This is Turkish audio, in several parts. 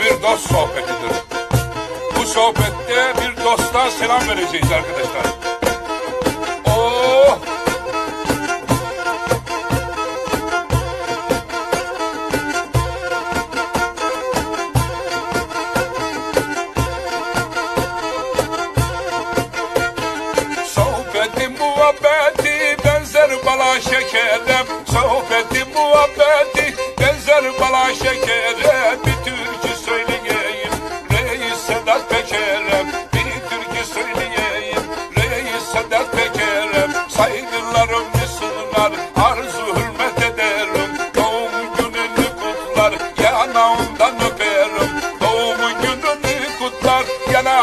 Bir dost sohbetidir. Bu sohbette bir dosta selam vereceğiz arkadaşlar. Oh! Sohbeti muhabbeti benzer bala şekere Sohbeti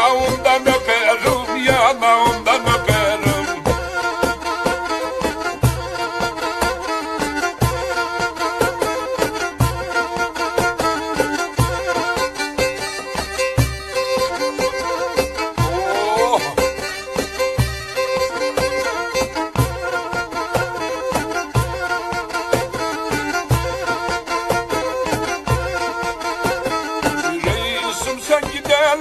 undame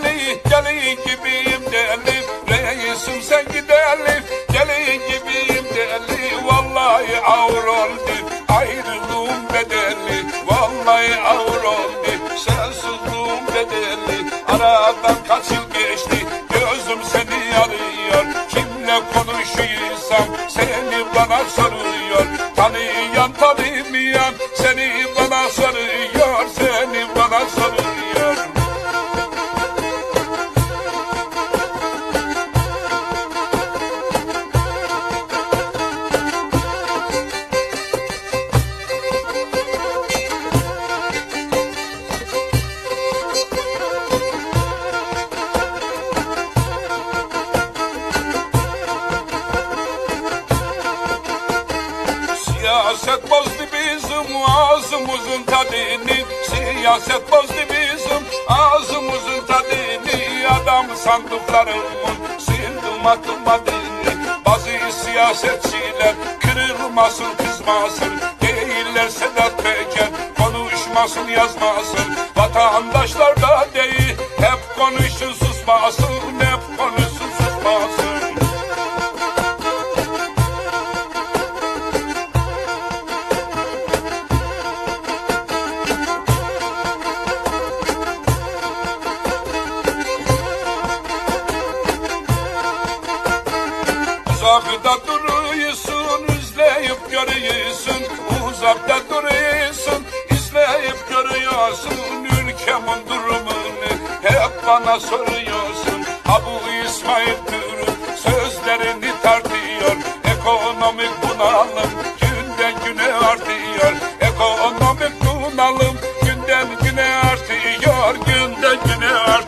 giderli, deli gibiyim deli. Reisim sen giderli, deli gibiyim deli. Vallahi ağır oldu, ayrılığım bedeli. Vallahi ağır oldu, sensizliğim bedeli. Aradan kaç yıl geçti, gözüm seni arıyor. Kimle konuşuyorsam seni bana soruyor. Siyaset bozdu bizim ağzımızın tadını Siyaset bozdu bizim ağzımızın tadını Adam sandıklarımın sildim attım adını Bazı siyasetçiler kırılmasın kızmasın. Değiller Sedat Peker konuşmasın yazmasın. Vatandaşlar da değil hep konuşsun susmasın Hep konuşsun susmasın Uzakta duruyorsun, izleyip görüyorsun. Uzakta duruyorsun, izleyip görüyorsun. Ülkemin durumunu hep bana soruyorsun. Ha bu İsmail Türk sözlerini tartıyor. Ekonomik bunalım günden güne artıyor. Ekonomik bunalım günden güne artıyor. Günden güne artıyor